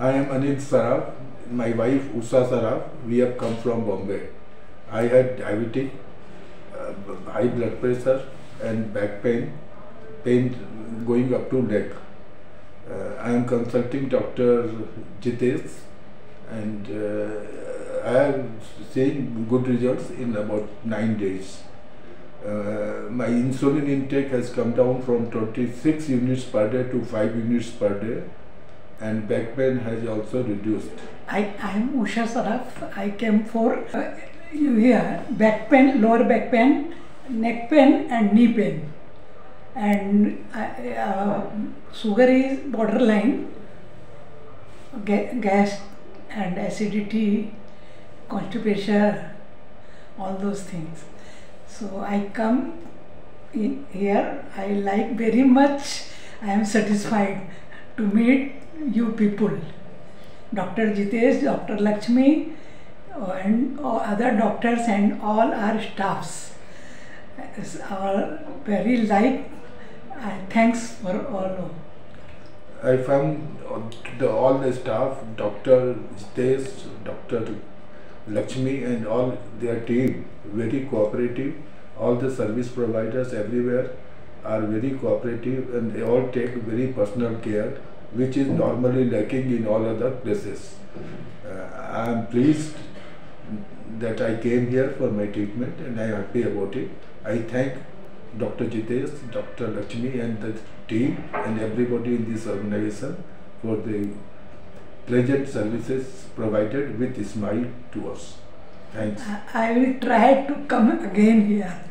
I am Anil Saraf. My wife Usha Saraf. We have come from Bombay. I had diabetes, uh, high blood pressure, and back pain, pain going up to neck. Uh, I am consulting Dr. Jitesh, and uh, I am seeing good results in about nine days. Uh, my insulin intake has come down from 26 units per day to 5 units per day and back pain has also reduced. I, am Usha Saraf. I came for uh, yeah, back pain, lower back pain, neck pain, and knee pain. And uh, uh, sugar is borderline, ga- gas and acidity, constipation, all those things. So I come in here. I like very much. I am satisfied to meet you people. Dr. Jitesh, Dr. Lakshmi, uh, and other doctors and all our staffs are very like. Uh, thanks for all. I found uh, the, all the staff, Dr. Jitesh, Dr. Lakshmi and all their team very cooperative. All the service providers everywhere are very cooperative and they all take very personal care which is normally lacking in all other places. Uh, I am pleased that I came here for my treatment and I am happy about it. I thank Dr. Jitesh, Dr. Lakshmi and the team and everybody in this organization for the pleasant services provided with smile to us. Thanks. I, I will try to come again here.